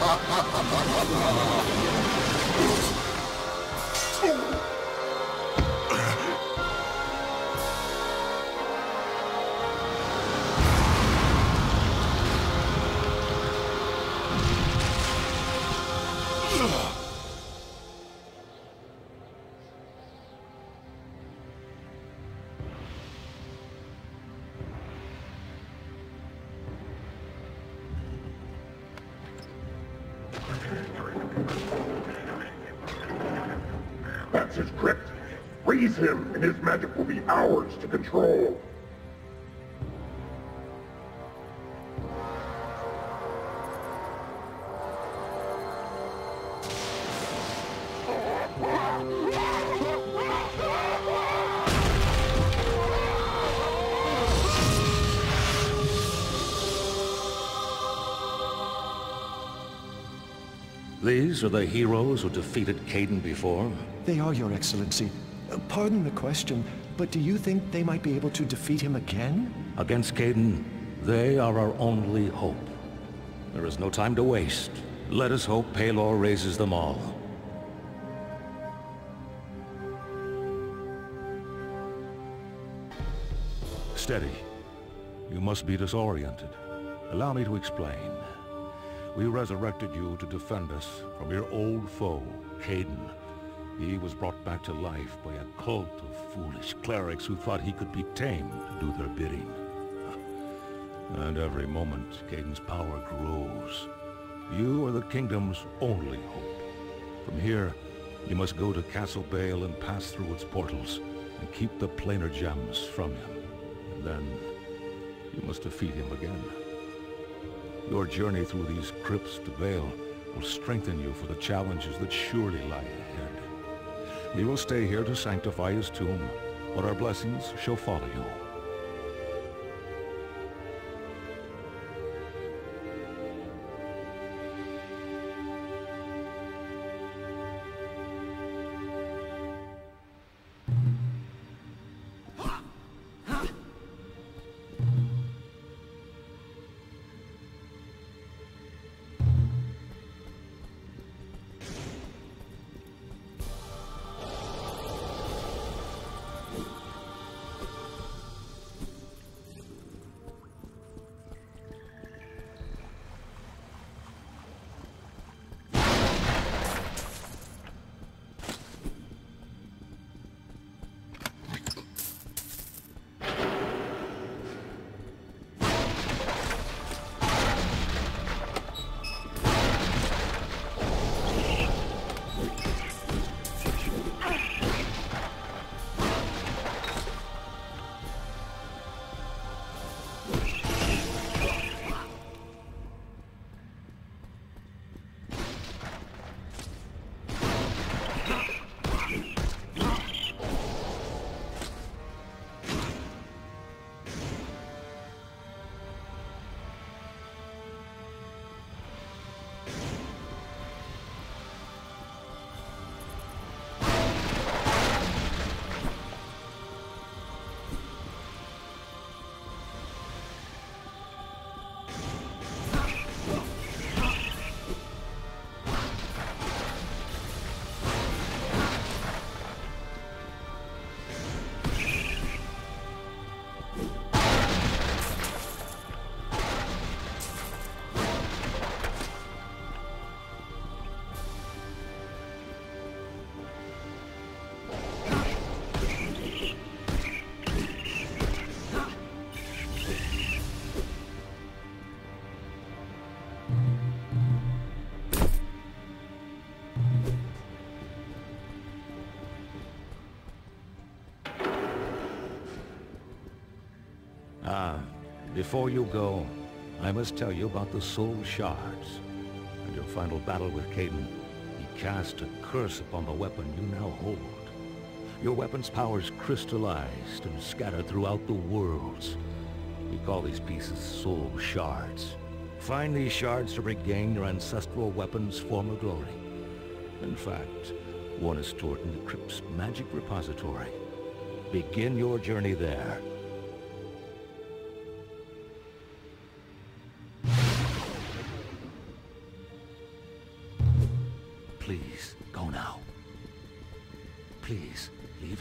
That's Freeze him, and his magic will be ours to control. These are the heroes who defeated Kaedin before? They are, Your Excellency. Pardon the question, but do you think they might be able to defeat him again? Against Kaedin, they are our only hope. There is no time to waste. Let us hope Pelor raises them all. Steady. You must be disoriented. Allow me to explain. We resurrected you to defend us from your old foe, Kaedin. He was brought back to life by a cult of foolish clerics who thought he could be tamed to do their bidding. And every moment, Kaedin's power grows. You are the kingdom's only hope. From here, you must go to Castle Vale and pass through its portals, and keep the planar gems from him. And then, you must defeat him again. Your journey through these crypts to Vale will strengthen you for the challenges that surely lie ahead. We will stay here to sanctify his tomb, but our blessings shall follow you. Before you go, I must tell you about the Soul Shards. And your final battle with Kaedin, he cast a curse upon the weapon you now hold. Your weapon's powers crystallized and scattered throughout the worlds. We call these pieces Soul Shards. Find these shards to regain your ancestral weapon's former glory. In fact, one is stored in the Crypt's magic repository. Begin your journey there. Please, go now. Please, leave